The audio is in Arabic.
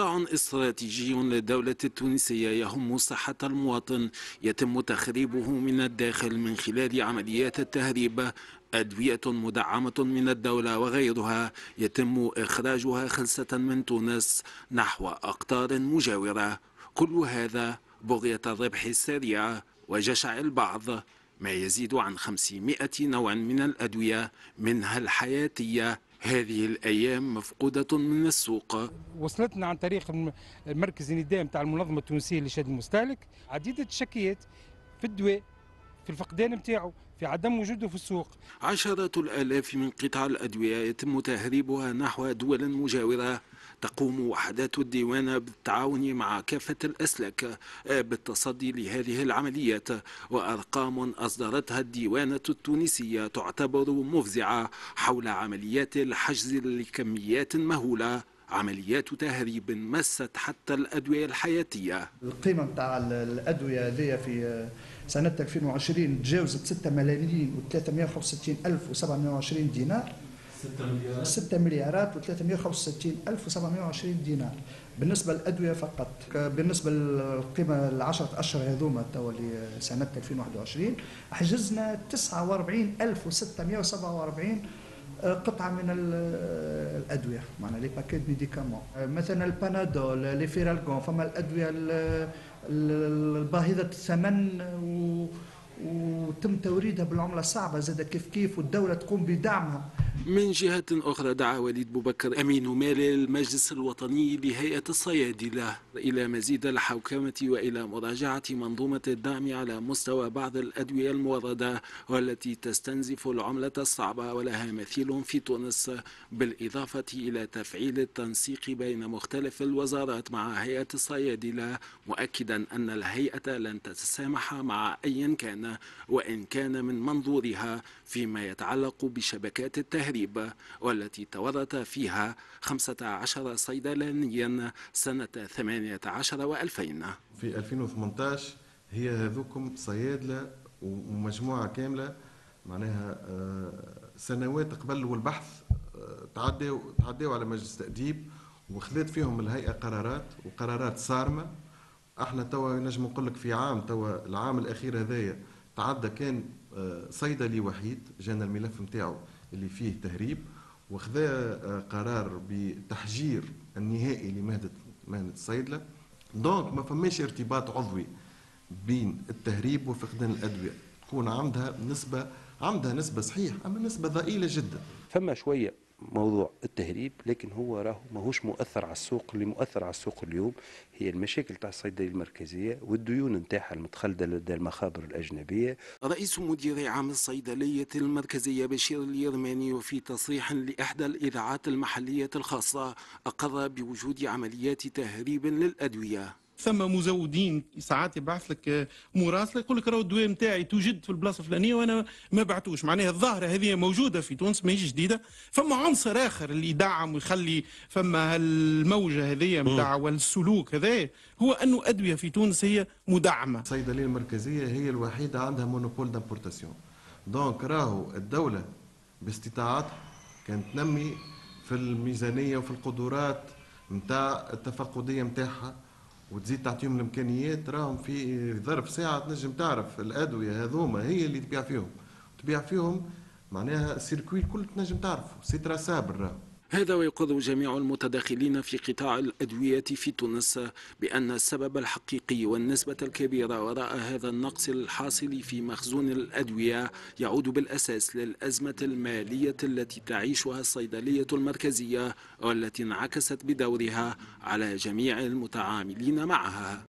استراتيجي للدولة التونسية يهم صحة المواطن يتم تخريبه من الداخل من خلال عمليات التهريب. أدوية مدعمة من الدولة وغيرها يتم إخراجها خلصة من تونس نحو أقطار مجاورة. كل هذا بغية الربح السريع وجشع البعض. ما يزيد عن 500 نوع من الأدوية منها الحياتية. هذه الأيام مفقودة من السوق. وصلتنا عن طريق المركز النداء نتاع المنظمة التونسية لشد المستهلك. عديدة الشكيات في الدواء في الفقدان نتاعو في عدم وجوده في السوق. عشرات الآلاف من قطع الأدوية يتم تهريبها نحو دول مجاورة. تقوم وحدات الديوان بالتعاون مع كافة الأسلاك بالتصدي لهذه العمليات. وأرقام أصدرتها الديوانة التونسية تعتبر مفزعة حول عمليات الحجز لكميات مهولة. عمليات تهريب مست حتى الأدوية الحياتية. القيمة نتاع الأدوية هذه في سنة 2020 تجاوزت 6 ملايين و365 ألف و720 دينار. 6 مليارات. 6 مليارات و365 ألف و720 دينار. بالنسبة للأدوية فقط بالنسبة للقيمة العشرة أشهر هذوما توا لسنة 2021 حجزنا 49647 قطعة من الأدوية معناها les paquets médicaments مثلا البانادول l'Efferalgan فما الأدوية الباهظه الثمن و وتم توريدها بالعملة الصعبه زاد كيف كيف والدولة تقوم بدعمها. من جهة أخرى دعا وليد بوبكر أمين مال المجلس الوطني لهيئة الصيادلة إلى مزيد الحوكمة وإلى مراجعة منظومة الدعم على مستوى بعض الأدوية الموردة والتي تستنزف العملة الصعبة ولها مثيل في تونس بالإضافة إلى تفعيل التنسيق بين مختلف الوزارات مع هيئة الصيادلة مؤكدا أن الهيئة لن تتسامح مع أي كان وإن كان من منظورها فيما يتعلق بشبكات التهريب والتي تورط فيها 15 صيدلانيا سنة 18 و2000 في 2018 هي هذوكم صيادلة ومجموعة كاملة معناها سنوات قبل والبحث تعدوا تعدوا على مجلس تأديب وخذت فيهم الهيئة قرارات وقرارات صارمة. إحنا توا نجم نقول لك في عام توا العام الأخير هذايا تعدى كان آه، صيدلي وحيد جانا الملف نتاعو. اللي فيه تهريب وخذا آه، قرار بتحجير النهائي لمهنة مهنة الصيدله دونك ما فماش ارتباط عضوي بين التهريب وفقدان الأدوية. تكون عندها نسبة عندها نسبة صحيح أما نسبة ضئيلة جدا. فما شوية موضوع التهريب لكن هو راهو ماهوش مؤثر على السوق اللي مؤثر على السوق اليوم هي المشاكل تاع الصيدلية المركزية والديون نتاعها المتخلدة لدى المخابر الأجنبية. رئيس مدير عام الصيدلية المركزية بشير اليرماني وفي تصريح لإحدى الإذاعات المحلية الخاصة أقر بوجود عمليات تهريب للأدوية. ثم مزودين ساعات يبعث لك مراسله يقول لك راهو الدواء نتاعي توجد في البلاصة الفلانية وأنا ما بعتوش. معناها الظاهرة هذه موجودة في تونس ماهيش جديدة. فما عنصر آخر اللي يدعم ويخلي فما الموجه هذه نتاع والسلوك هذا هو أنه أدوية في تونس هي مدعمة. الصيدليه المركزية هي الوحيدة عندها monopole d'importation donc راهو الدولة باستطاعتها كانت تنمي في الميزانية وفي القدرات نتاع التفقدية نتاعها وتزيد تعطيهم الإمكانيات راهم في ظرف ساعة تنجم تعرف الأدوية هذوما هي اللي تبيع فيهم. تبيع فيهم معناها ال circuit الكل تنجم تعرفه. c'est traçable راهو هذا ويقر جميع المتداخلين في قطاع الأدوية في تونس بأن السبب الحقيقي والنسبة الكبيرة وراء هذا النقص الحاصل في مخزون الأدوية يعود بالأساس للأزمة المالية التي تعيشها الصيدلية المركزية والتي انعكست بدورها على جميع المتعاملين معها.